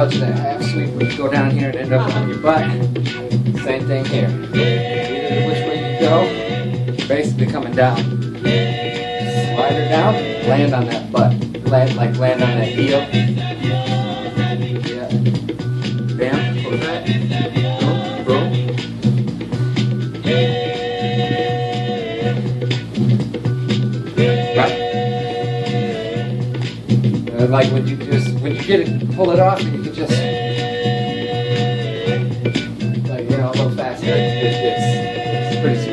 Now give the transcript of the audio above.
touch that half sweep would go down here and end up on your butt. Same thing here. Either which way you go, basically coming down. Slide her down, land on that butt. Land, like land on that heel. Yeah. Bam, close that. Boom. Uh, like when you just when you get it, pull it off, and you can just like you know, a little faster. it's, it's pretty. Sweet.